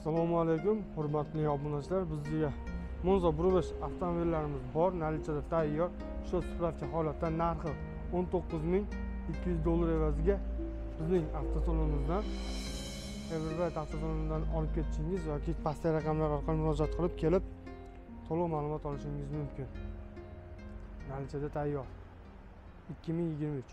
assalomu alaykum hurmatli obunachilar. Bizga monza bruvesh avtomobillarimiz bor. Nalichada tayyor. Shu spravka holatda narxi o'n to'qqiz ming ikki yuz dollar evaziga bizning avtosalonimizdan everbright avtosalonidan olib ketishingiz yoki pastdagi raqamlar orqali murojaat qilib kelib to'liq ma'lumot olishingiz mumkin. Nalichada tayyor. ikki ming yigirma uch.